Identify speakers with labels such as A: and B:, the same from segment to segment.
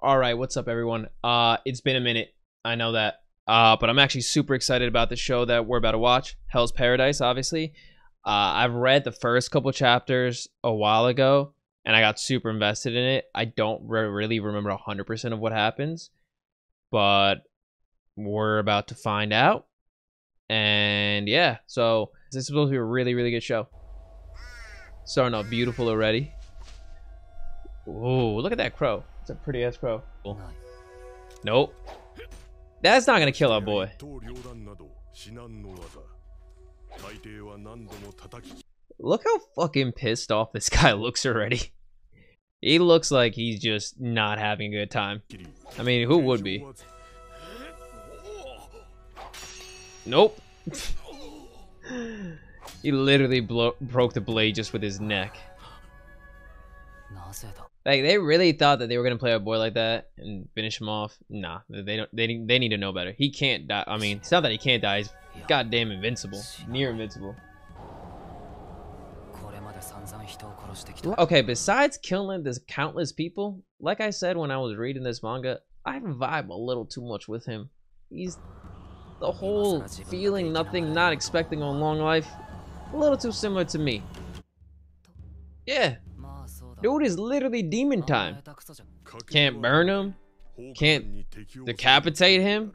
A: All right, what's up, everyone? Uh, it's been a minute. I know that. Uh, but I'm actually super excited about the show that we're about to watch, Hell's Paradise. Obviously, uh, I've read the first couple chapters a while ago, and I got super invested in it. I don't re- really remember 100% of what happens, but we're about to find out. And yeah, so this is supposed to be a really, really good show. Starting off beautiful already. Oh, look at that crow. It's a pretty ass crow. Cool. Nope. That's not gonna kill our boy. Look how fucking pissed off this guy looks already. He looks like he's just not having a good time. I mean, who would be? Nope. he literally broke the blade just with his neck. Like they really thought that they were gonna play a boy like that and finish him off. Nah, they don't. They they need to know better. He can't die. I mean, it's not that he can't die. He's goddamn invincible, near invincible. Okay, besides killing this countless people, like I said when I was reading this manga, I vibe a little too much with him. He's the whole feeling nothing, not expecting a long life, a little too similar to me. Yeah, Dude is literally demon time. Can't burn him. Can't decapitate him.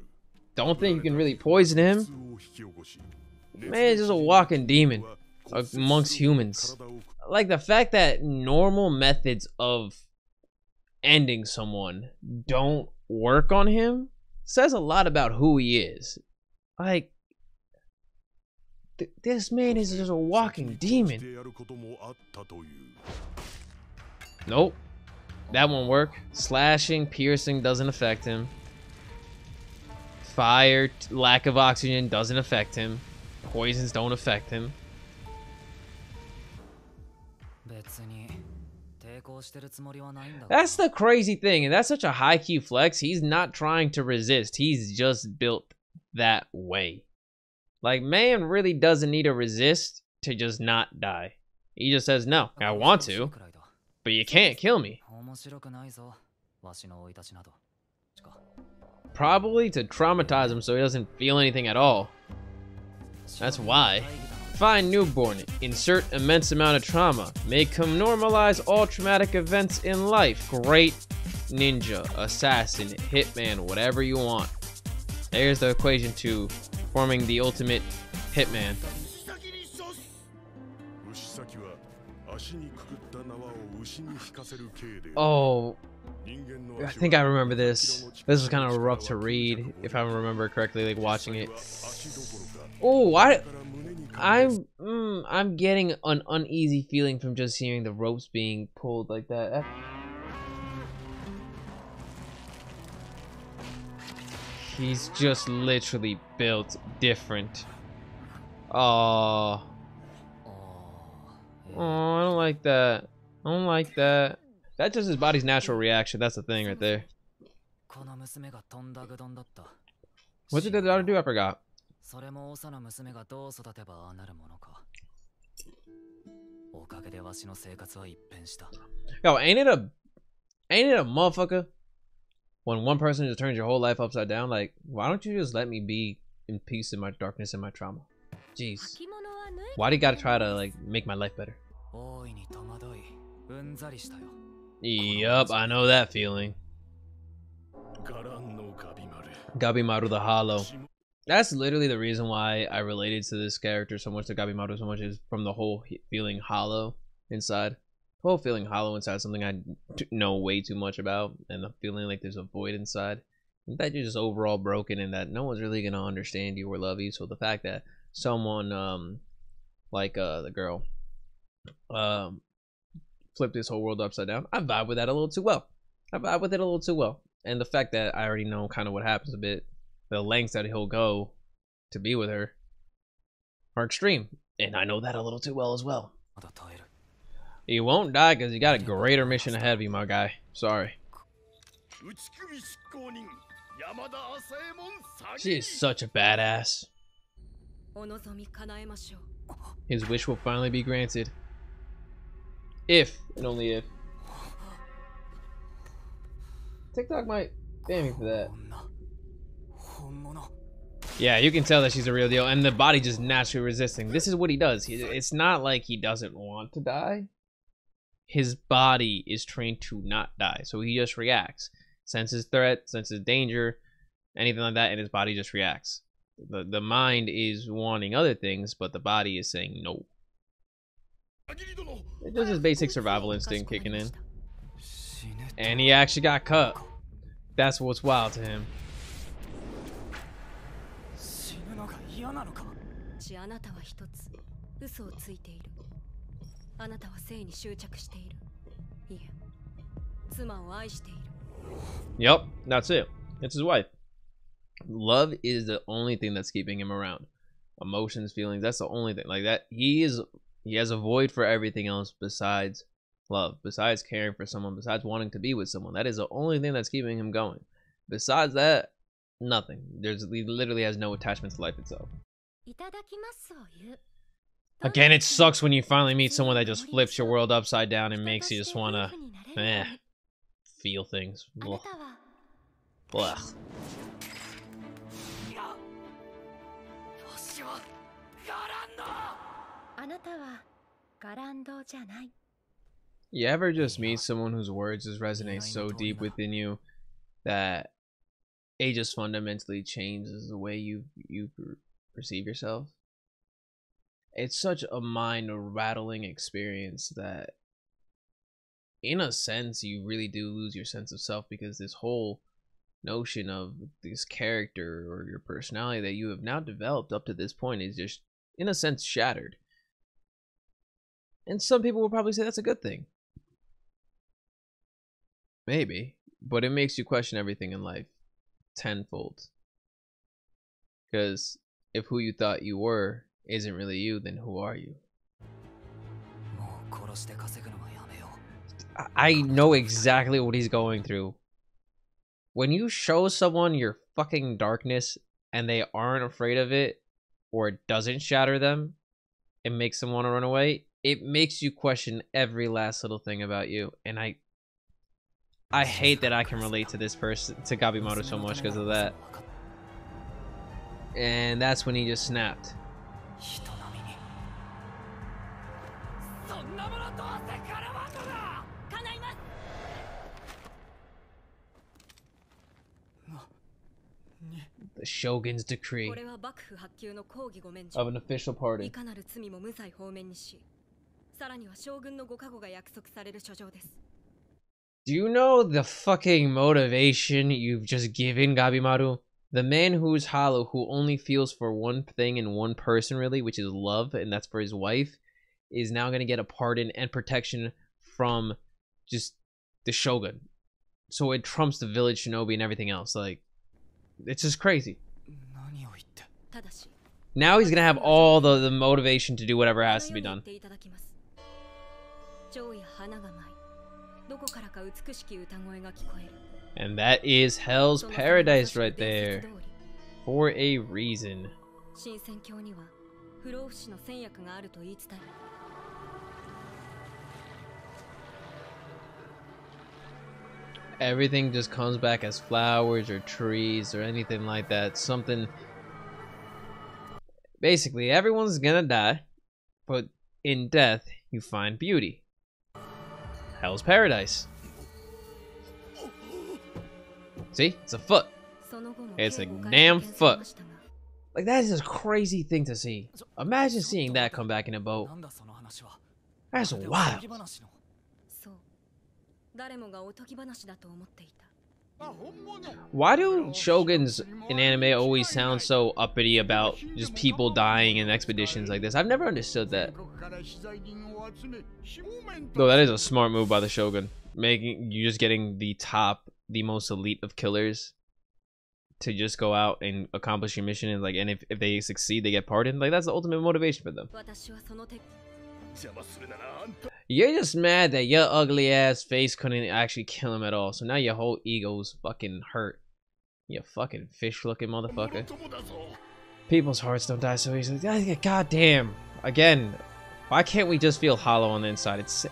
A: Don't think you can really poison him. Man, he's just a walking demon amongst humans. Like the fact that normal methods of ending someone don't work on him says a lot about who he is. Like, th this man is just a walking demon. Nope. That won't work. Slashing, piercing doesn't affect him. Fire, lack of oxygen doesn't affect him. Poisons don't affect him. That's the crazy thing, and that's such a high Q flex. He's not trying to resist. He's just built that way. Like, man really doesn't need to resist to just not die. He just says, no, I want to, but you can't kill me. Probably to traumatize him so he doesn't feel anything at all. That's why. Find newborn, insert immense amount of trauma. Make him normalize all traumatic events in life. Great ninja, assassin, hitman, whatever you want. There's the equation to forming the ultimate hitman. Oh, I think I remember this. This was kind of rough to read, if I remember correctly, like watching it. Oh,
B: I,
A: I'm, mm, I'm getting an uneasy feeling from just hearing the ropes being pulled like that. he's just literally built different. Oh. Oh, I don't like that. I don't like that. That's just his body's natural reaction. That's the thing right there. What did the daughter do? I forgot. Yo, ain't it a ain't it a motherfucker when one person just turns your whole life upside down? Like, why don't you just let me be in peace in my darkness and my trauma? Jeez. Why do you gotta try to like make my life better? Yup, I know that feeling. Gabimaru the Hollow. That's literally the reason why I related to this character so much, to Gabimaru so much, is from the whole feeling hollow inside. The whole feeling hollow inside something I know way too much about, and the feeling like there's a void inside. That you're just overall broken, and that no one's really going to understand you or love you. So the fact that someone, um, like uh, the girl, um, flip this whole world upside down. I vibe with that a little too well. I vibe with it a little too well. And the fact that I already know kind of what happens a bit, the lengths that he'll go to be with her are extreme. And I know that a little too well as well. You won't die because you got a greater mission ahead of you, my guy. Sorry. She is such a badass. His wish will finally be granted. If and only if. TikTok might ban me for that. Yeah, you can tell that she's a real deal, and the body just naturally resisting. This is what he does. He, it's not like he doesn't want to die. His body is trained to not die, so he just reacts. Senses threat, senses danger, anything like that, and his body just reacts. The, the mind is wanting other things, but the body is saying no. It does his basic survival instinct kicking in. And he actually got cut. That's what's wild to him. Yep, that's it. It's his wife. Love is the only thing that's keeping him around. Emotions, feelings, that's the only thing. Like that he is he has a void for everything else besides love, besides caring for someone, besides wanting to be with someone. That is the only thing that's keeping him going. Besides that, nothing. There's he literally has no attachment to life itself. Again, it sucks when you finally meet someone that just flips your world upside down and makes you just wanna, eh, feel things.
C: Blah. Blah.
A: You ever just meet someone whose words just resonate so deep within you that it just fundamentally changes the way you you perceive yourself? It's such a mind rattling experience that in a sense you really do lose your sense of self because this whole notion of this character or your personality that you have now developed up to this point is just in a sense shattered. And some people will probably say that's a good thing. Maybe. But it makes you question everything in life tenfold. Because if who you thought you were isn't really you, then who are you? I know exactly what he's going through. When you show someone your fucking darkness and they aren't afraid of it or it doesn't shatter them, it makes them want to run away it makes you question every last little thing about you and i i hate that i can relate to this person to Gabimaru so much because of that. And that's when he just snapped. The shogun's decree. Of an official party.
C: さらには将軍のご加護が約束される書状です
A: Do you know the fucking motivation you've just given Gabimaru? The man who's hollow, who only feels for one thing and one person, really, which is love, and that's for his wife, is now going to get a pardon and protection from just the shogun. So it trumps the village shinobi and everything else. Like, it's just crazy.
D: 何を言って
C: ただし
A: Now he's going to have all the, the motivation to do whatever has to be
C: このよ
A: done. And that is Hell's Paradise right there. For a reason. Everything just comes back as flowers or trees or anything like that. Something. Basically, everyone's gonna die, but in death, you find beauty. Hell's Paradise. See? It's a foot. It's a damn
C: foot.
A: Like, that is a crazy thing to see. Imagine seeing that come back in a boat. That's wild. Why do shoguns in anime always sound so uppity about just people dying in expeditions like this? I've never understood that. Though that is a smart move by the shogun, making you just getting the top, the most elite of killers to just go out and accomplish your mission and like, and if, if they succeed, they get pardoned. Like that's the ultimate motivation for them. You're just mad that your ugly ass face couldn't actually kill him at all. So now your whole ego's fucking hurt. You fucking fish looking motherfucker. People's hearts don't die so easily. God damn. Again, why can't we just feel hollow on the inside? It's, it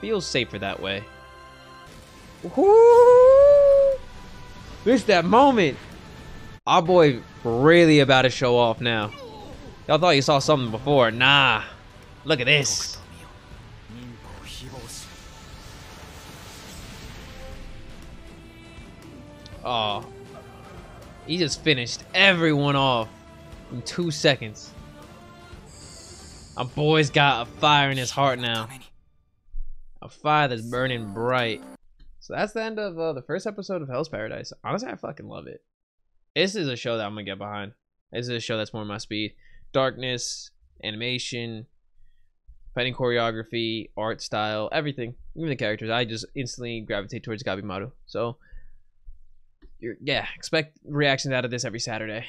A: feels safer that way. Ooh! It's that moment. Our boy really about to show off now. Y'all thought you saw something before. Nah. Look at this. Oh. He just finished everyone off in two seconds. Our boy's got a fire in his heart now. A fire that's burning bright. So that's the end of uh, the first episode of Hell's Paradise. Honestly, I fucking love it. This is a show that I'm gonna get behind. This is a show that's more my speed. Darkness, animation, fighting choreography, art style, everything. Even the characters. I just instantly gravitate towards Gabimaru. So yeah, expect reactions out of this every Saturday.